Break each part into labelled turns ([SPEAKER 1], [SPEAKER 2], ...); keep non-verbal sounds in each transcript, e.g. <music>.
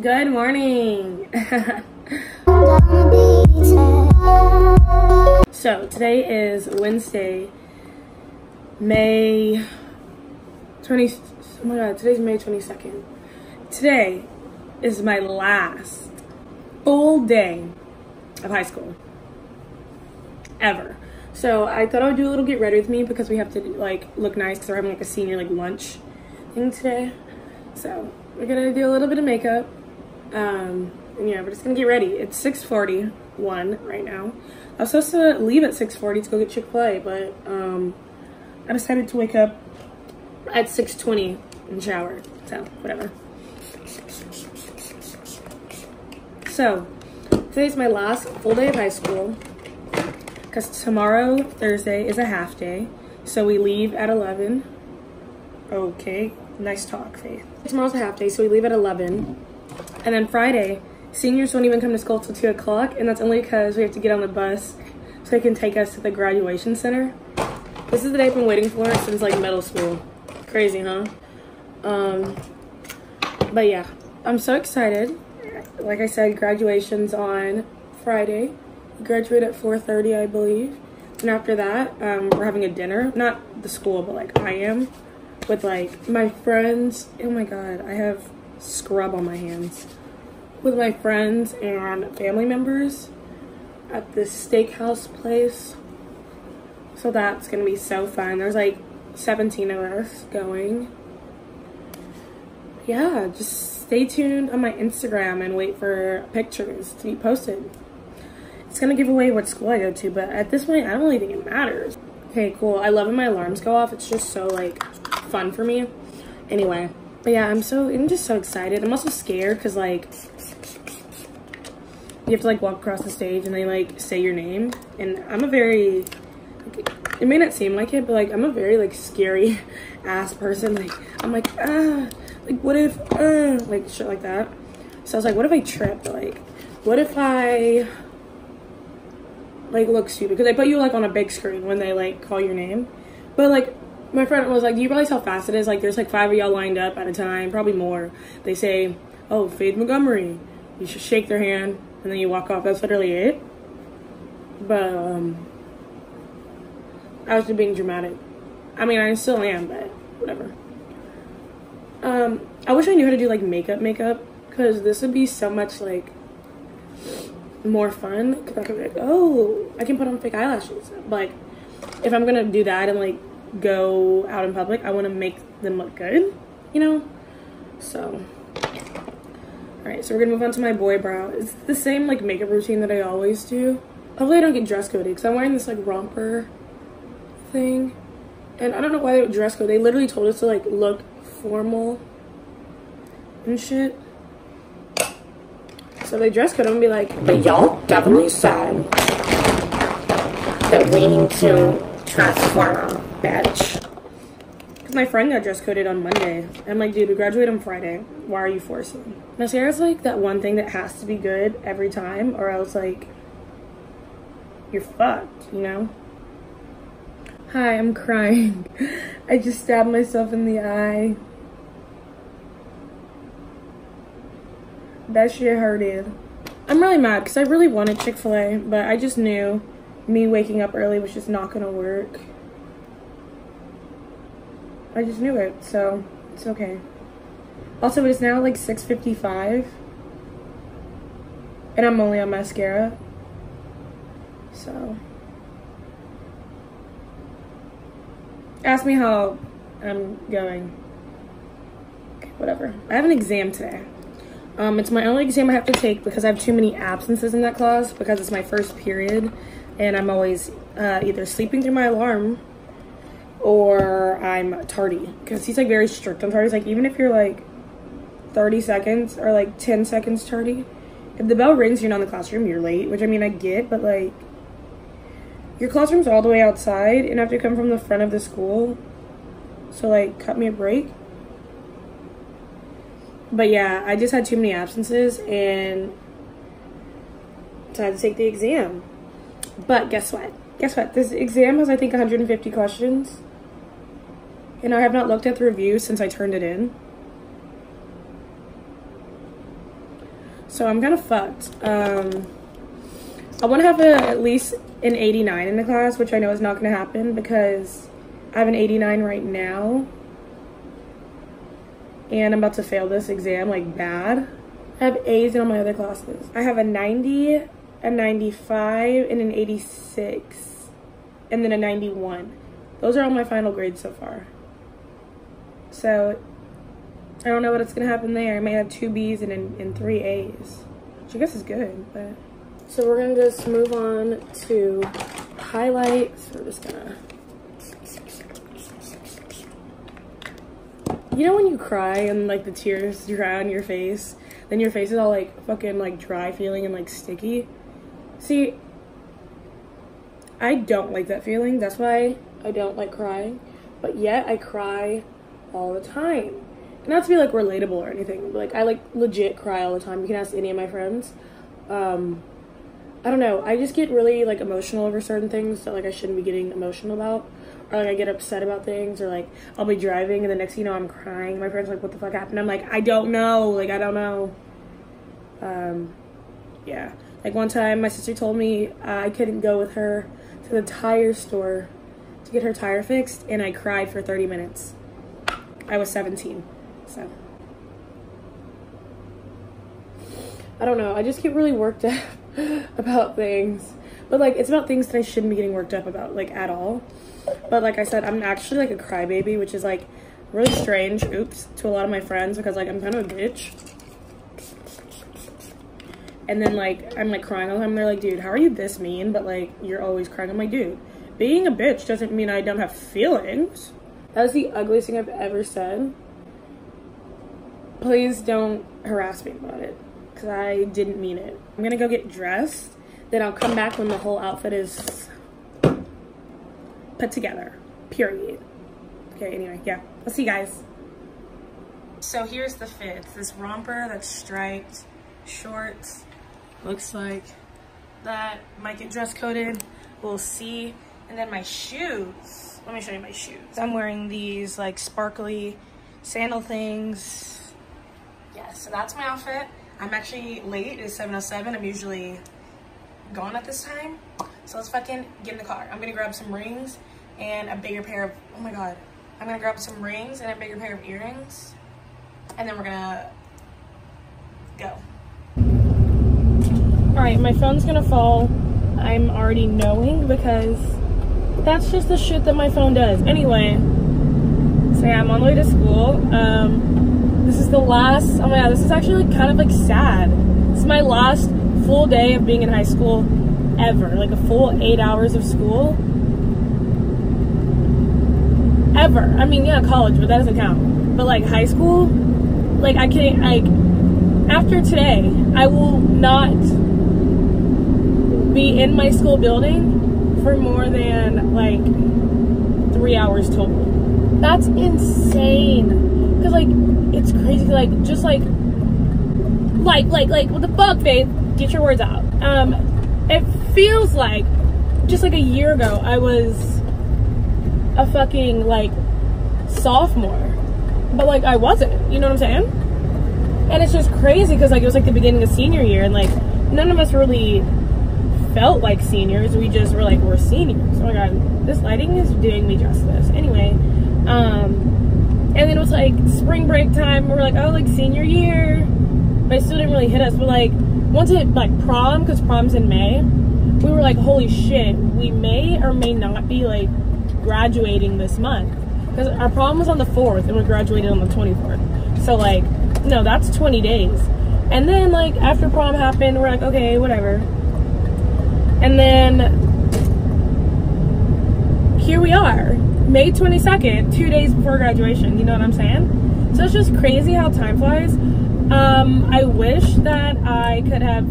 [SPEAKER 1] Good morning. <laughs> so today is Wednesday, May 20, oh my god, today's May 22nd. Today is my last full day of high school ever. So I thought I would do a little get ready with me because we have to like look nice because we're having like a senior like lunch thing today. So we're gonna do a little bit of makeup. Um, and yeah, we're just gonna get ready. It's 6:41 right now. I was supposed to leave at 6:40 to go get Chick-fil-A, but um, I decided to wake up at 6:20 and shower. So whatever. So today's my last full day of high school because tomorrow Thursday is a half day. So we leave at 11. Okay, nice talk, Faith. Tomorrow's a half day, so we leave at 11. And then Friday, seniors don't even come to school till 2 o'clock, and that's only because we have to get on the bus so they can take us to the graduation center. This is the day I've been waiting for since like middle school. Crazy, huh? Um, but yeah, I'm so excited. Like I said, graduation's on Friday. We graduate at 4.30, I believe. And after that, um, we're having a dinner. Not the school, but like I am. With like my friends. Oh my god, I have scrub on my hands. With my friends and family members at this steakhouse place. So that's gonna be so fun. There's like 17 of us going. Yeah, just stay tuned on my Instagram and wait for pictures to be posted. It's gonna give away what school I go to, but at this point, I don't really think it matters. Okay, cool. I love when my alarms go off. It's just so like fun for me. Anyway, but yeah, I'm so, I'm just so excited. I'm also scared because like, you have to like walk across the stage and they like say your name. And I'm a very, it may not seem like it, but like I'm a very like scary <laughs> ass person. Like I'm like, ah, like what if, uh, like shit like that. So I was like, what if I trip? Like, what if I like look stupid? Because they put you like on a big screen when they like call your name. But like my friend was like, do you realize how fast it is? Like there's like five of y'all lined up at a time, probably more. They say, oh, Faith Montgomery. You should shake their hand and then you walk off. That's literally it. But um, I was just being dramatic. I mean, I still am, but whatever. Um, I wish I knew how to do like makeup, makeup, because this would be so much like more fun. Cause I could be like, oh, I can put on fake eyelashes. Like, if I'm gonna do that and like go out in public, I want to make them look good, you know. So, all right, so we're gonna move on to my boy brow. It's the same like makeup routine that I always do. Hopefully, I don't get dress coded because I'm wearing this like romper thing, and I don't know why they dress code. They literally told us to like look formal and shit. So they dress code. I'm gonna be like,
[SPEAKER 2] but y'all definitely said that we need to transform, bitch.
[SPEAKER 1] Because my friend got dress coded on Monday. I'm like, dude, we graduate on Friday. Why are you forcing? Mascara's like that one thing that has to be good every time, or else like you're fucked, you know? Hi, I'm crying. <laughs> I just stabbed myself in the eye. That shit hurted. I'm really mad because I really wanted Chick-fil-A, but I just knew me waking up early was just not gonna work. I just knew it, so it's okay. Also, it is now like 6.55, and I'm only on mascara, so. Ask me how I'm going. Okay, whatever. I have an exam today. Um, it's my only exam I have to take because I have too many absences in that class because it's my first period and I'm always uh, either sleeping through my alarm or I'm tardy because he's like very strict on tardies. Like even if you're like 30 seconds or like 10 seconds tardy, if the bell rings, you're not in the classroom, you're late, which I mean, I get, but like your classroom's all the way outside and I have to come from the front of the school. So like cut me a break. But yeah, I just had too many absences and had to take the exam. But guess what? Guess what? This exam has, I think, 150 questions. And I have not looked at the review since I turned it in. So I'm kind of fucked. Um, I want to have a, at least an 89 in the class, which I know is not going to happen because I have an 89 right now. And I'm about to fail this exam like bad. I have A's in all my other classes. I have a 90, a 95, and an 86, and then a 91. Those are all my final grades so far. So I don't know what it's gonna happen there. I may have two B's and, and three A's, which I guess is good, but. So we're gonna just move on to highlights. We're just gonna. You know when you cry and like the tears dry on your face, then your face is all like fucking like dry feeling and like sticky? See, I don't like that feeling. That's why I don't like crying. But yet I cry all the time. Not to be like relatable or anything, like I like legit cry all the time. You can ask any of my friends. Um, I don't know. I just get really like emotional over certain things that like I shouldn't be getting emotional about, or like I get upset about things, or like I'll be driving and the next thing you know I'm crying. My friends like, "What the fuck happened?" I'm like, "I don't know. Like I don't know." Um, yeah. Like one time, my sister told me uh, I couldn't go with her to the tire store to get her tire fixed, and I cried for 30 minutes. I was 17, so. I don't know. I just get really worked up <laughs> about things. But like it's about things that I shouldn't be getting worked up about like at all. But like I said, I'm actually like a crybaby, which is like really strange, oops, to a lot of my friends because like I'm kind of a bitch. And then like I'm like crying all the time. They're like, dude, how are you this mean? But like you're always crying. I'm like, dude, being a bitch doesn't mean I don't have feelings. That was the ugliest thing I've ever said. Please don't harass me about it because I didn't mean it. I'm gonna go get dressed. Then I'll come back when the whole outfit is put together. Period. Okay, anyway, yeah. I'll see you guys. So here's the fit. This romper that's striped, shorts, looks like that. Might get dress coded. We'll see. And then my shoes. Let me show you my shoes. I'm wearing these like sparkly sandal things. Yeah, so that's my outfit. I'm actually late. It's 7.07. I'm usually gone at this time. So let's fucking get in the car. I'm gonna grab some rings and a bigger pair of, oh my God. I'm gonna grab some rings and a bigger pair of earrings. And then we're gonna go. All right, my phone's gonna fall. I'm already knowing because that's just the shit that my phone does. Anyway, so yeah, I'm on the way to school. Um, this is the last, oh my god, this is actually like kind of like sad. It's my last full day of being in high school ever. Like a full eight hours of school. Ever. I mean, yeah, college, but that doesn't count. But like high school, like I can't, like, after today, I will not be in my school building for more than like three hours total. That's insane. Cause like, it's crazy. Like, just like, like, like, like, what the fuck, Faith? Get your words out. Um, it feels like just like a year ago, I was a fucking like sophomore, but like I wasn't. You know what I'm saying? And it's just crazy because like it was like the beginning of senior year, and like none of us really felt like seniors. We just were like we're seniors. Oh my god, this lighting is doing me justice. Anyway, um, and then it was like spring break time. We are like oh like senior year, but it still didn't really hit us. But like once it like prom, because prom's in May, we were like holy shit, we may or may not be like graduating this month because our prom was on the 4th and we graduated on the 24th so like no that's 20 days and then like after prom happened we're like okay whatever and then here we are may 22nd two days before graduation you know what i'm saying so it's just crazy how time flies um i wish that i could have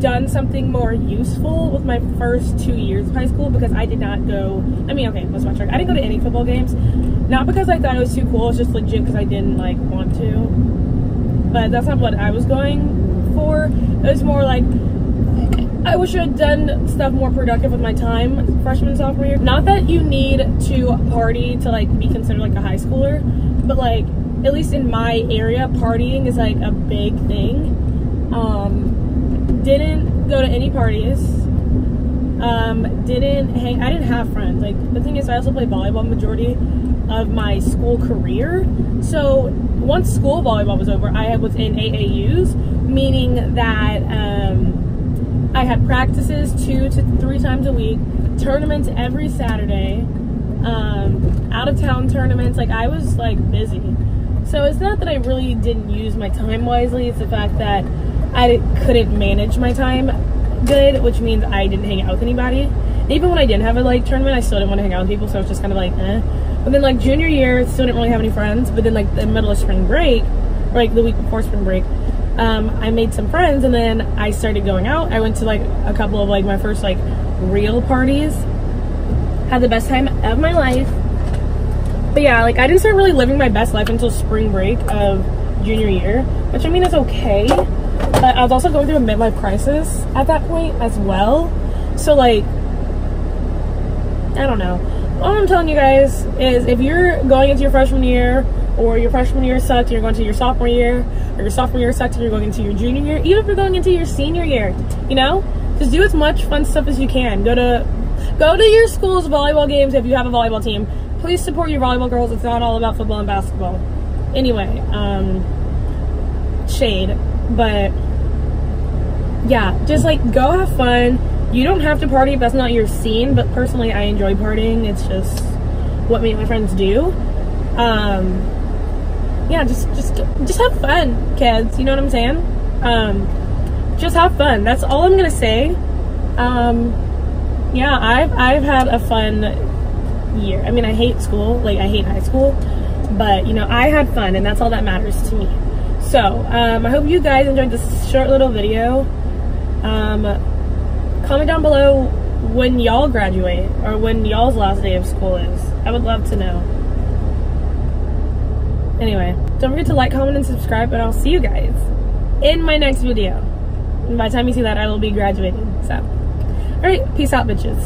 [SPEAKER 1] done something more useful with my first two years of high school because I did not go. I mean, okay, let's watch. I didn't go to any football games, not because I thought it was too cool. It's just legit because I didn't like want to. But that's not what I was going for. It was more like I wish I had done stuff more productive with my time freshman sophomore year. Not that you need to party to like be considered like a high schooler, but like at least in my area, partying is like a big thing Um, didn't go to any parties. Um, didn't hang. I didn't have friends. Like the thing is, I also played volleyball majority of my school career. So once school volleyball was over, I was in AAUs, meaning that um, I had practices two to three times a week, tournaments every Saturday, um, out of town tournaments. Like I was like busy. So it's not that I really didn't use my time wisely. It's the fact that I couldn't manage my time good, which means I didn't hang out with anybody. Even when I didn't have a like tournament, I still didn't want to hang out with people, so it was just kind of like, eh. But then like junior year, still didn't really have any friends. But then like the middle of spring break, or like the week before spring break, um, I made some friends, and then I started going out. I went to like a couple of like my first like real parties. Had the best time of my life. But yeah, like I didn't start really living my best life until spring break of junior year, which I mean is okay. But I was also going through a midlife crisis at that point as well. So like I don't know. All I'm telling you guys is if you're going into your freshman year or your freshman year sucked, you're going to your sophomore year, or your sophomore year and you're going into your junior year, even if you're going into your senior year, you know, just do as much fun stuff as you can. Go to go to your school's volleyball games if you have a volleyball team. Please support your volleyball girls. It's not all about football and basketball. Anyway, um, shade, but yeah, just like go have fun. You don't have to party if that's not your scene, but personally, I enjoy partying. It's just what me and my friends do. Um, yeah, just just just have fun, kids. You know what I'm saying? Um, just have fun. That's all I'm gonna say. Um, yeah, I've I've had a fun year. I mean, I hate school, like I hate high school, but you know, I had fun, and that's all that matters to me. So, um, I hope you guys enjoyed this short little video. Um, comment down below when y'all graduate or when y'all's last day of school is. I would love to know. Anyway, don't forget to like, comment, and subscribe, and I'll see you guys in my next video. And by the time you see that, I will be graduating. So, alright, peace out, bitches.